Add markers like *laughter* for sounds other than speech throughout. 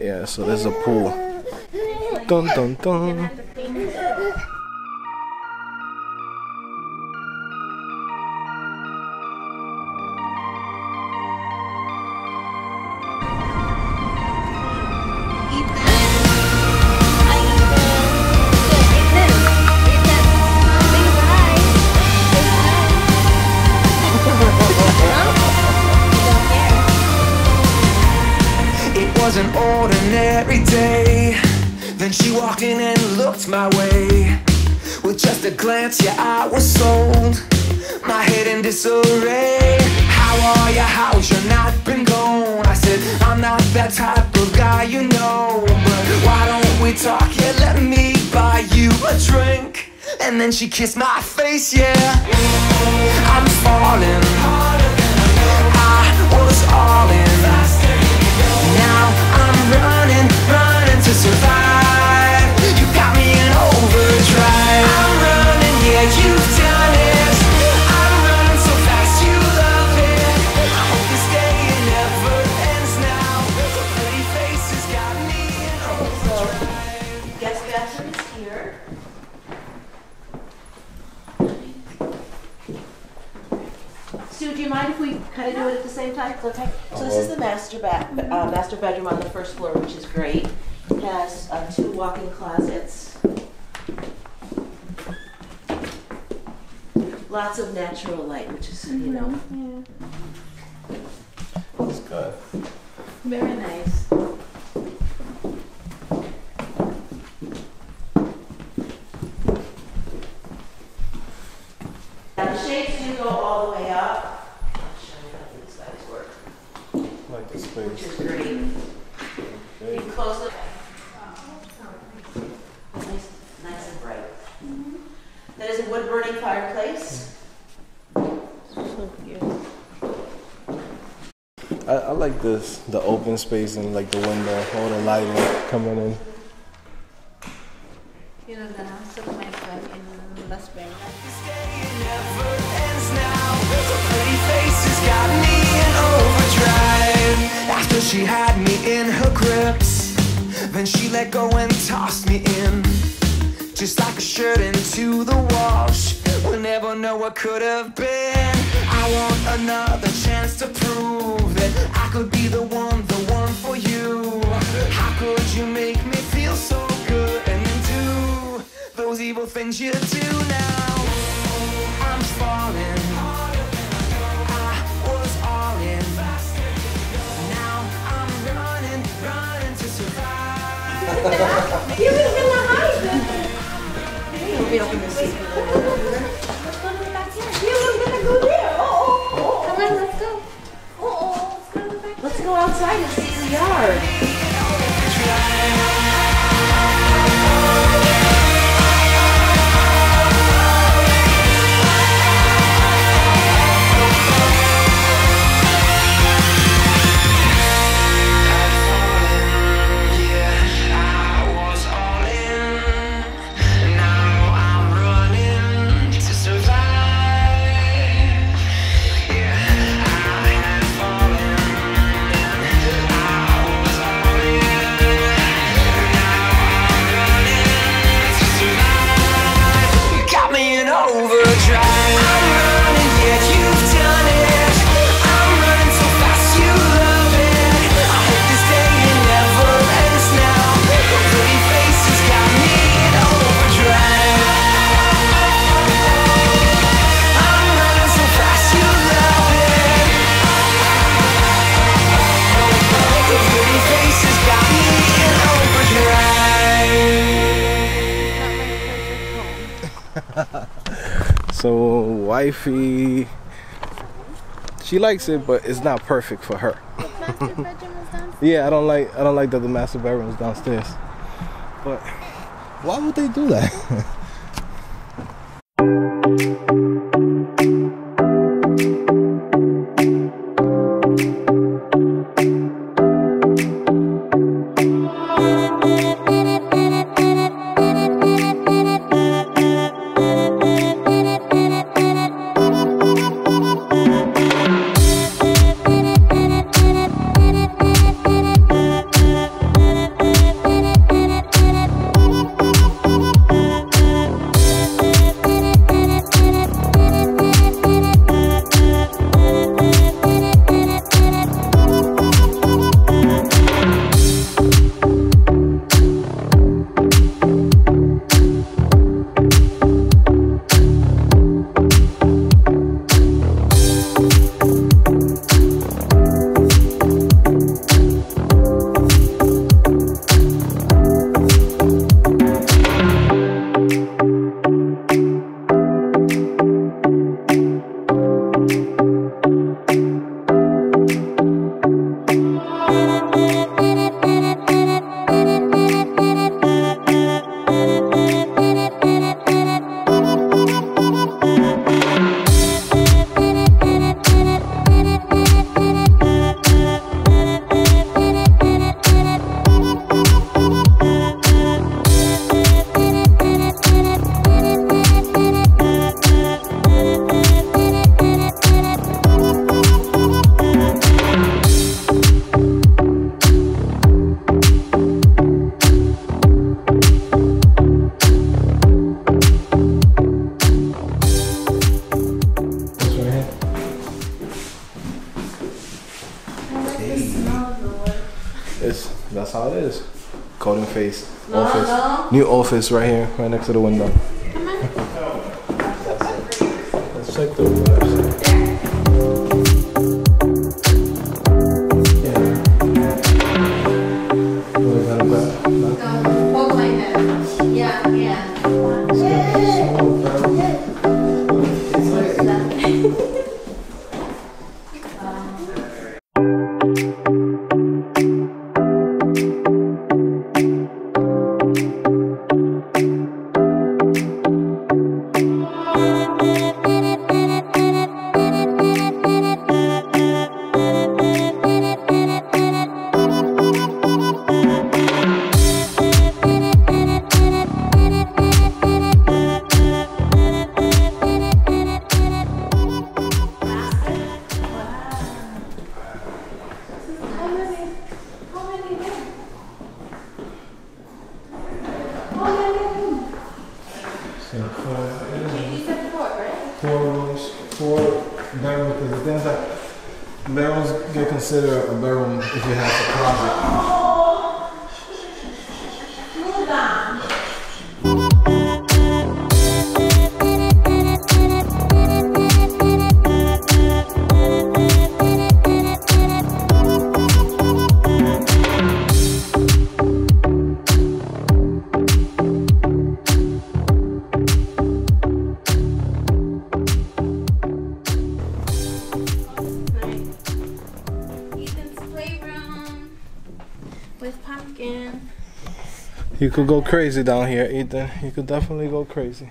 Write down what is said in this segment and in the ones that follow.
Yeah, so there's a pool. Dun dun dun. Was an ordinary day. Then she walked in and looked my way. With just a glance, yeah, I was sold. My head in disarray. How are you? How's your night been going? I said, I'm not that type of guy, you know. But why don't we talk? Yeah, let me buy you a drink. And then she kissed my face, yeah. I'm falling. I was all in. Which is, you know, mm-hmm, yeah. That's good. very nice. Now, the shades do go all the way up. I'll show you how these guys work, Like the which is space. great. You close it. Nice, nice and bright. That is a wood burning fireplace. I, I like this, the open space and like the window, all the lighting coming in. You know, the house of my friend in Las Vegas. This day it never ends now. The pretty faces got me in overdrive. After she had me in her grips, then she let go and tossed me in. Just like a shirt into the wash. We'll never know what could have been. I want another chance to prove that I could be the one, the one for you. How could you make me feel so good and then do those evil things you do now? I'm falling. I was all in. Now I'm running, running to survive. Let me open this seat. Outside and see the yard. Wifey, she likes it, but it's not perfect for her. Master bedroom is downstairs. Yeah, I don't like I don't like that the master bedroom is downstairs. But why would they do that? *laughs* office. New office right here, right next to the window. Let's check the bedrooms get considered a bedroom if it has a closet. With pumpkin. You could go crazy down here, Ethan. You could definitely go crazy.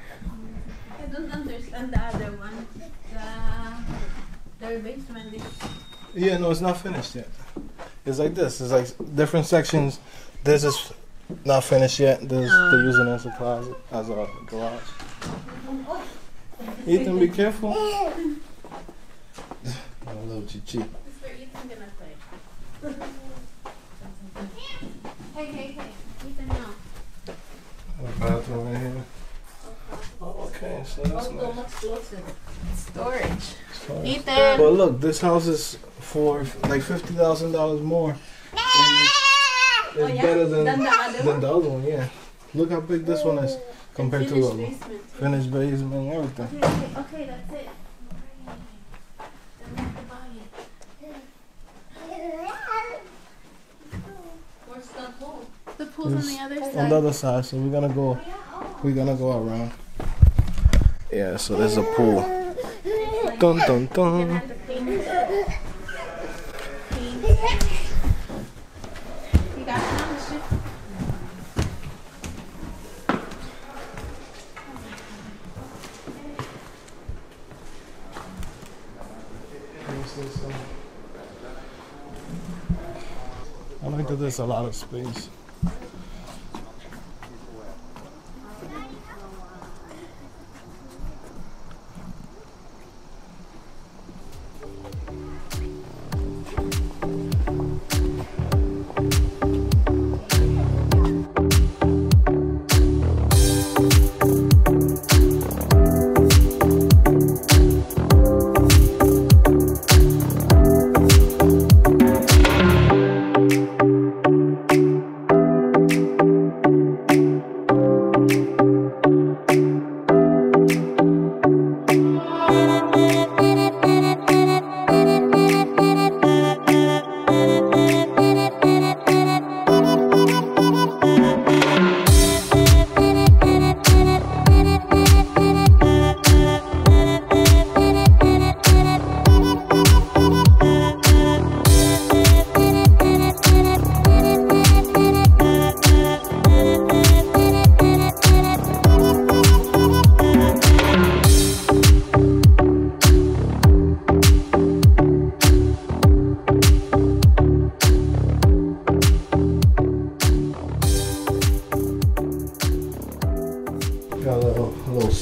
I don't understand the other one. The their basement is Yeah, no, it's not finished yet. It's like this. It's like different sections. This is not finished yet. This they're using as a closet, as a garage. Ethan, be careful. *laughs* *laughs* A little chichi. This is where Ethan gonna play. *laughs* hey, hey, hey. Ethan, no. A bathroom in here. Oh, okay, so that's oh, Let's nice. closer. Storage. Ethan. But look, this house is for like fifty thousand dollars more. And It's yeah? better than Than the other than the other one. Yeah. Look how big this one is compared to Finished a basement. finished basement and everything. Okay, okay, okay, that's it. Then we have to buy it. Where's the pool? The pool's on the other on side. the other side. So we're gonna go. We're gonna go around. Yeah. So there's a pool. Dun dun dun. have to clean it. Clean it. You got it on the ship? I like that there's a lot of space.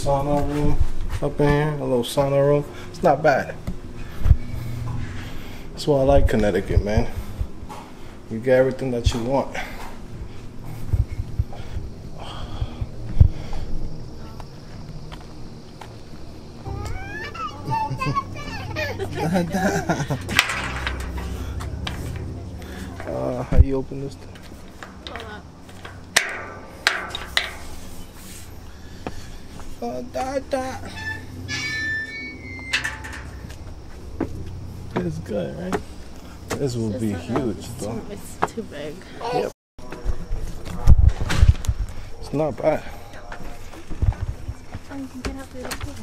Sauna room up in here, a little sauna room. It's not bad. That's why I like Connecticut, man. You get everything that you want. *laughs* *laughs* uh, how you open this? Oh, da, da. It's good, right? This will be huge, though. It's too big. Yep. It's not bad. Oh, you can get out through the pool.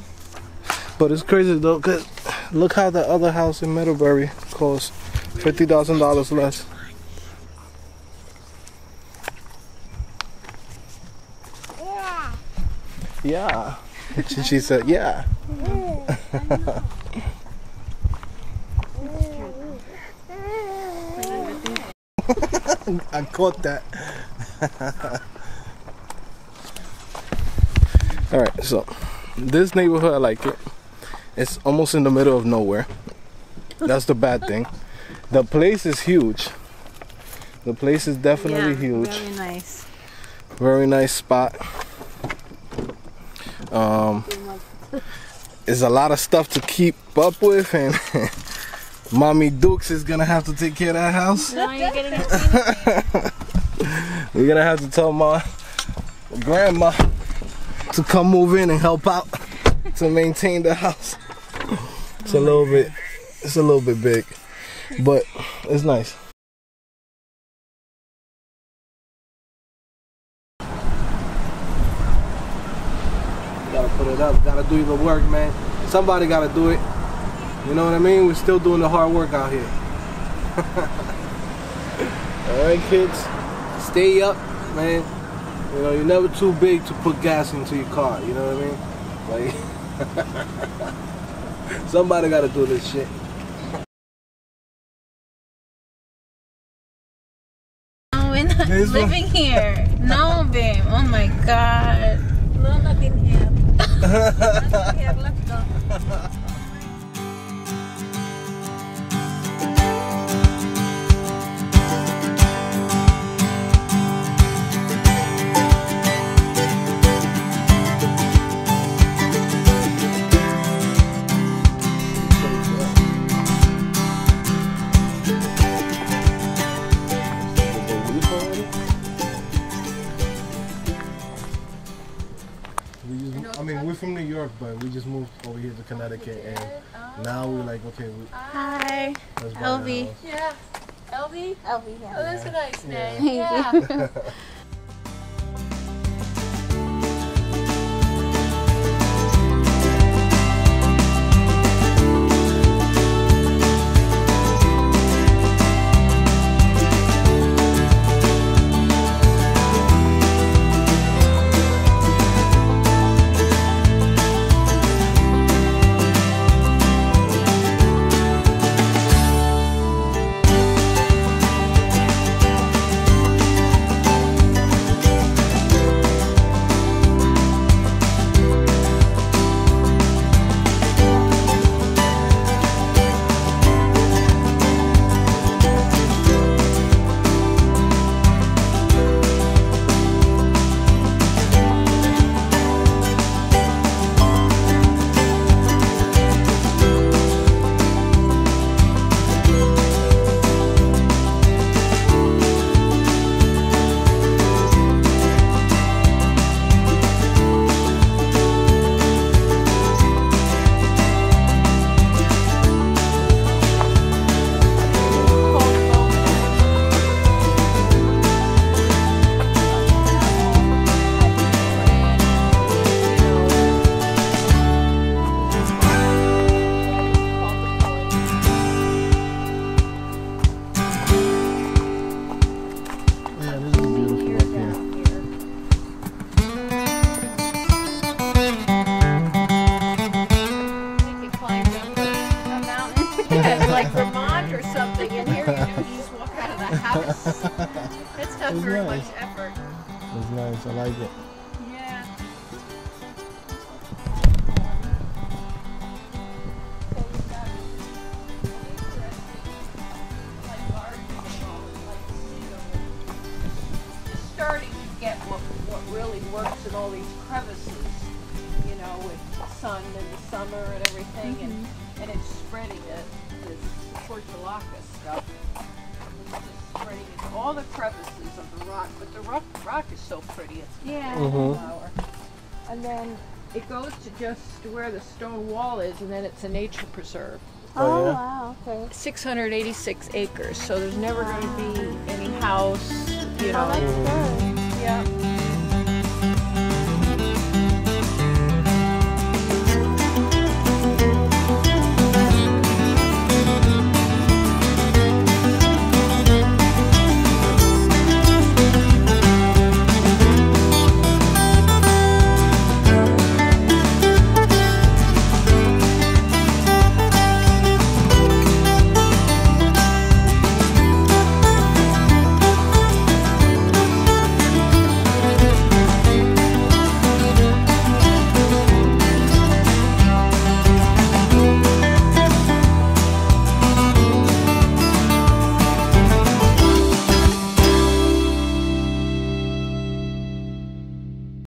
But it's crazy though, cause look how the other house in Middlebury costs fifty thousand dollars less. Yeah. She, she said, yeah. *laughs* I caught that. *laughs* All right, so this neighborhood I like it. It's almost in the middle of nowhere. That's the bad thing. The place is huge. The place is definitely huge. Very nice. Very nice spot. Um, there's a lot of stuff to keep up with, and *laughs* Mommy Dukes is gonna have to take care of that house. Now you're it. *laughs* We're gonna have to tell my grandma to come move in and help out to maintain the house. It's a little bit, it's a little bit big, but it's nice. Gotta put it up. Gotta do the work, man. Somebody gotta do it. You know what I mean? We're still doing the hard work out here. *laughs* All right, kids. Stay up, man. You know, you're never too big to put gas into your car. You know what I mean? Like, *laughs* somebody gotta do this shit. We're *laughs* not living here. No, babe. Oh my god. No, nothing here. here. *laughs* Let's go. *laughs* we just moved over here to Connecticut, and now we're like, okay, we, Hi. let's buy a Elvie. Yeah. Elvie? Elvie, yeah. Oh, that's a nice name. *laughs* Yeah. Yeah, *laughs* mountain, *laughs* like Vermont or something, and here you do, you just walk out of the house. It's not It's very nice. much effort. It's nice. I like it. Yeah. Starting to get what, what really works in all these crevices, you know, with sun in the summer and everything, and, and spreading into all the crevices of the rock, but the rock, rock is so pretty, it's Yeah. Mhm. flower. And then it goes to just where the stone wall is, and then it's a nature preserve. Oh, Oh, yeah? wow, okay. 686 acres, so there's never going to be any house, you know. Oh, know. that's good.